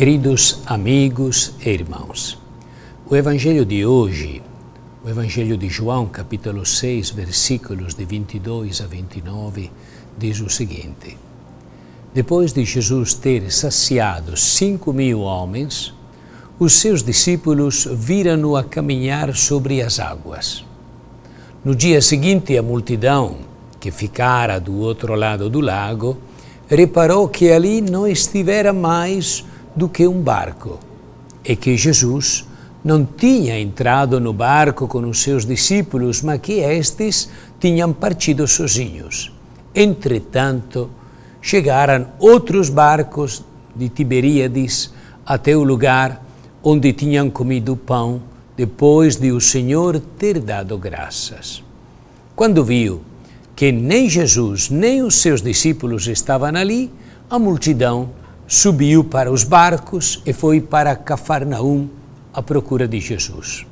Queridos amigos e irmãos, o Evangelho de hoje, o Evangelho de João, capítulo 6, versículos de 22 a 29, diz o seguinte: Depois de Jesus ter saciado cinco mil homens, os seus discípulos viram-no a caminhar sobre as águas. No dia seguinte, a multidão, que ficara do outro lado do lago, reparou que ali não estivera mais do que um barco e que Jesus não tinha entrado no barco com os seus discípulos, mas que estes tinham partido sozinhos. Entretanto, chegaram outros barcos de Tiberíades até o lugar onde tinham comido pão depois de o Senhor ter dado graças. Quando viu que nem Jesus nem os seus discípulos estavam ali, a multidão subiu para os barcos e foi para Cafarnaum à procura de Jesus.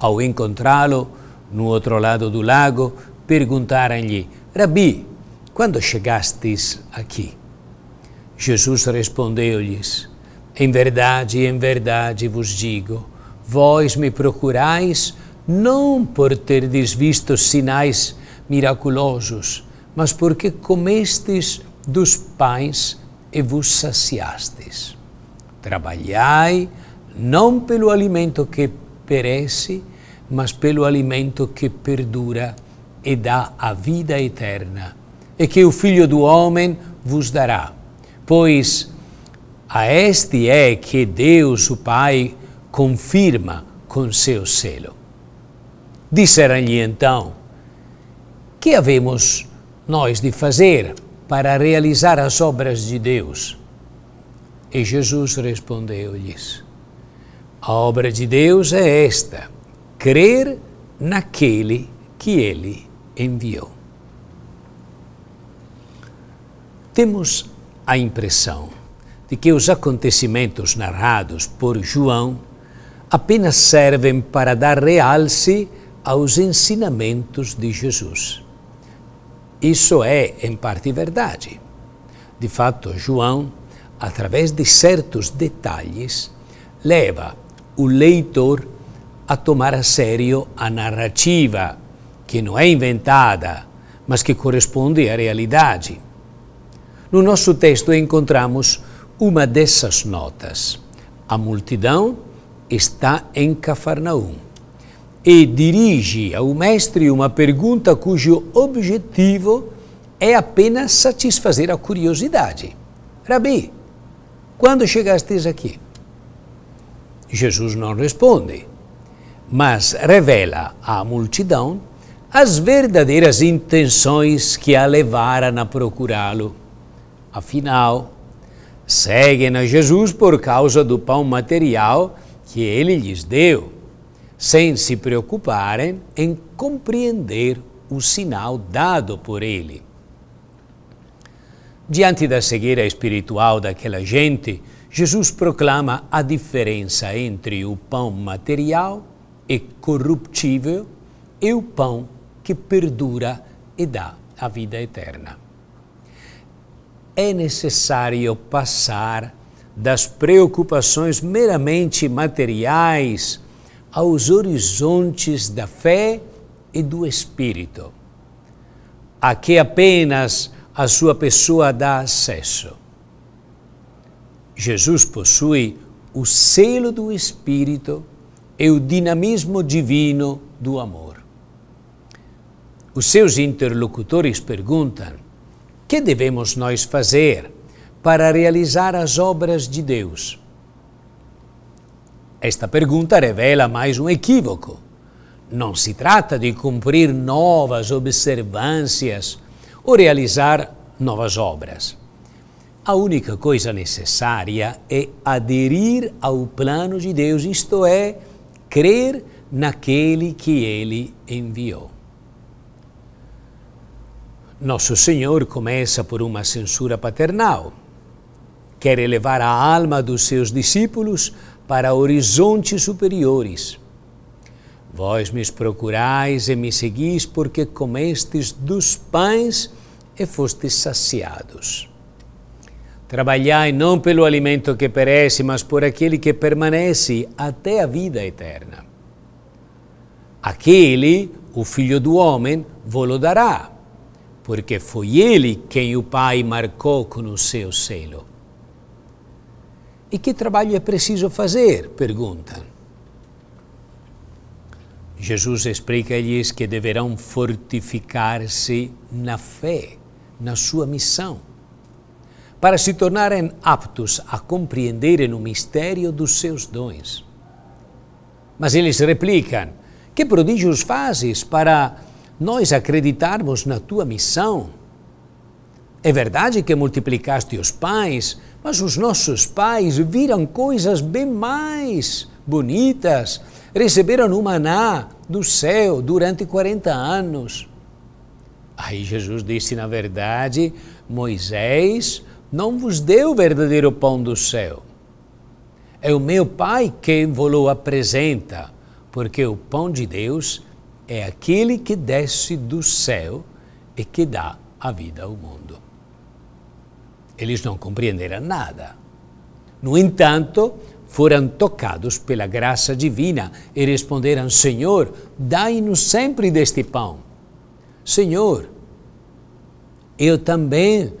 Ao encontrá-lo no outro lado do lago, perguntaram-lhe: Rabi, quando chegastes aqui? Jesus respondeu-lhes: Em verdade, em verdade vos digo, vós me procurais não por terdes visto sinais miraculosos, mas porque comestes dos pães e vos saciastes. Trabalhai não pelo alimento que perece, mas pelo alimento que perdura e dá a vida eterna, e que o Filho do Homem vos dará. Pois a este é que Deus, o Pai, confirma com seu selo. Disseram-lhe então: Que havemos nós de fazer para realizar as obras de Deus? E Jesus respondeu-lhes: A obra de Deus é esta: crer naquele que ele enviou. Temos a impressão de que os acontecimentos narrados por João apenas servem para dar realce aos ensinamentos de Jesus. Isso é, em parte, verdade. De fato, João, através de certos detalhes, leva o leitor a tomar a sério a narrativa, que não é inventada, mas que corresponde à realidade. No nosso texto encontramos uma dessas notas. A multidão está em Cafarnaum e dirige ao mestre uma pergunta cujo objetivo é apenas satisfazer a curiosidade. Rabi, quando chegastes aqui? Jesus não responde, mas revela à multidão as verdadeiras intenções que a levaram a procurá-lo. Afinal, seguem a Jesus por causa do pão material que ele lhes deu sem se preocuparem em compreender o sinal dado por ele. Diante da cegueira espiritual daquela gente, Jesus proclama a diferença entre o pão material e corruptível e o pão que perdura e dá a vida eterna. É necessário passar das preocupações meramente materiais aos horizontes da fé e do espírito, a que apenas a sua pessoa dá acesso. Jesus possui o selo do espírito e o dinamismo divino do amor. Os seus interlocutores perguntam: que devemos nós fazer para realizar as obras de Deus? Esta pergunta revela mais um equívoco. Não se trata de cumprir novas observâncias ou realizar novas obras. A única coisa necessária é aderir ao plano de Deus, isto é, crer naquele que ele enviou. Nosso Senhor começa por uma censura paternal. Quer elevar a alma dos seus discípulos para horizontes superiores. Vós me procurais e me seguis porque comestes dos pães e fostes saciados. Trabalhai não pelo alimento que perece, mas por aquele que permanece até a vida eterna. Aquele, o Filho do Homem, vos dará, porque foi ele quem o Pai marcou com o seu selo. E que trabalho é preciso fazer? perguntam. Jesus explica-lhes que deverão fortificar-se na fé, na sua missão para se tornarem aptos a compreenderem o mistério dos seus dons. Mas eles replicam: Que prodígios fazes para nós acreditarmos na tua missão? É verdade que multiplicaste os pães, mas os nossos pais viram coisas bem mais bonitas. Receberam o maná do céu durante 40 anos. Aí Jesus disse: na verdade, Moisés não vos deu o verdadeiro pão do céu. É o meu Pai quem vos apresenta, porque o pão de Deus é aquele que desce do céu e que dá a vida ao mundo. Eles não compreenderam nada. No entanto, foram tocados pela graça divina e responderam: Senhor, dai-nos sempre deste pão. Senhor, eu também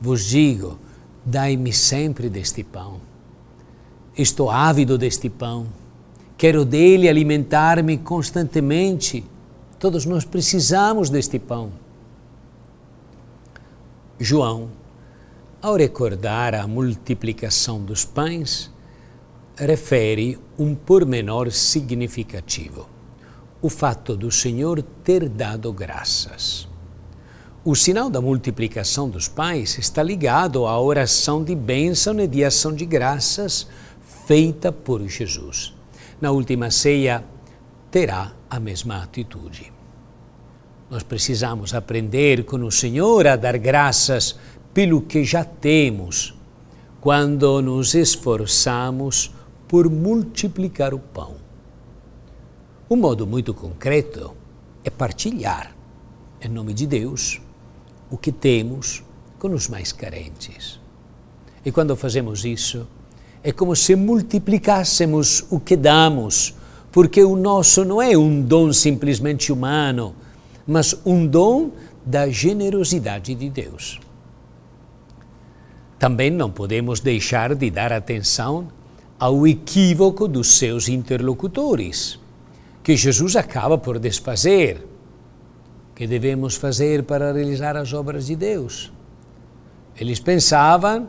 vos digo: dai-me sempre deste pão. Estou ávido deste pão. Quero dele alimentar-me constantemente. Todos nós precisamos deste pão. João, ao recordar a multiplicação dos pães, refere um pormenor significativo: o fato do Senhor ter dado graças. O sinal da multiplicação dos pães está ligado à oração de bênção e de ação de graças feita por Jesus. Na última ceia, terá a mesma atitude. Nós precisamos aprender com o Senhor a dar graças pelo que já temos, quando nos esforçamos por multiplicar o pão. Um modo muito concreto é partilhar, em nome de Deus, o que temos com os mais carentes. E quando fazemos isso, é como se multiplicássemos o que damos, porque o nosso não é um dom simplesmente humano, mas um dom da generosidade de Deus. Também não podemos deixar de dar atenção ao equívoco dos seus interlocutores, que Jesus acaba por desfazer que devemos fazer para realizar as obras de Deus. Eles pensavam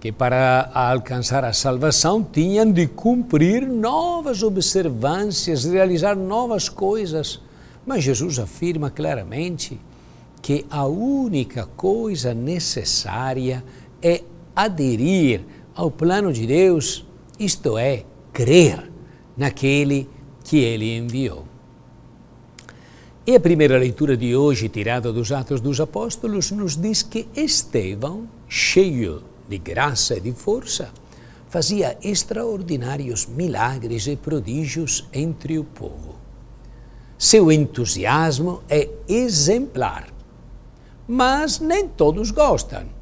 que para alcançar a salvação tinham de cumprir novas observâncias, realizar novas coisas. Mas Jesus afirma claramente que a única coisa necessária é aderir ao plano de Deus, isto é, crer naquele que ele enviou. E a primeira leitura de hoje, tirada dos Atos dos Apóstolos, nos diz que Estevão, cheio de graça e de força, fazia extraordinários milagres e prodígios entre o povo. Seu entusiasmo é exemplar, mas nem todos gostam.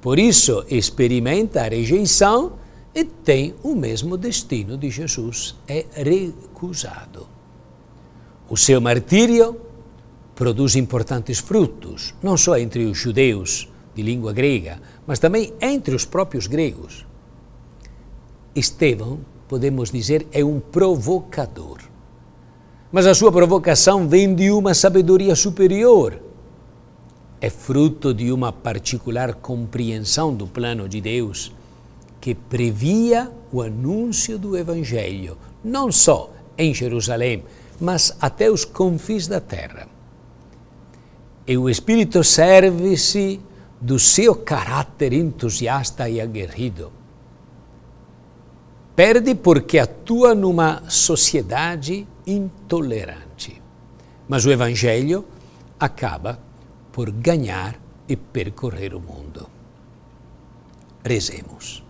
Por isso, experimenta a rejeição e tem o mesmo destino de Jesus, é recusado. O seu martírio produz importantes frutos, não só entre os judeus de língua grega, mas também entre os próprios gregos. Estevão, podemos dizer, é um provocador. Mas a sua provocação vem de uma sabedoria superior. É fruto de uma particular compreensão do plano de Deus que previa o anúncio do Evangelho, não só em Jerusalém, mas até os confins da terra. E o Espírito serve-se do seu caráter entusiasta e aguerrido. Perde porque atua numa sociedade intolerante. Mas o Evangelho acaba por ganhar e percorrer o mundo. Rezemos.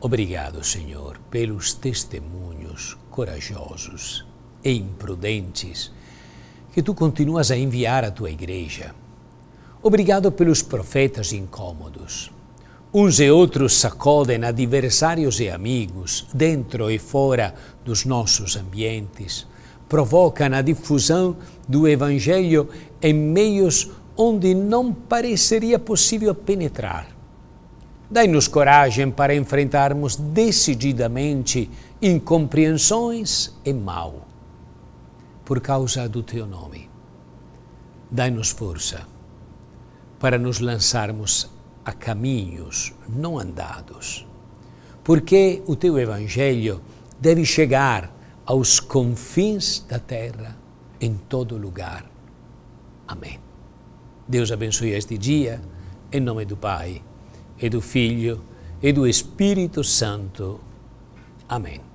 Obrigado, Senhor, pelos testemunhos corajosos e imprudentes que tu continuas a enviar à tua igreja. Obrigado pelos profetas incômodos. Uns e outros sacodem adversários e amigos, dentro e fora dos nossos ambientes, provocam a difusão do Evangelho em meios onde não pareceria possível penetrar. Dai-nos coragem para enfrentarmos decididamente incompreensões e mal, por causa do Teu nome. Dai-nos força para nos lançarmos a caminhos não andados, porque o teu Evangelho deve chegar aos confins da terra, em todo lugar. Amém. Deus abençoe este dia, em nome do Pai, e do Filho, e do Espírito Santo. Amém.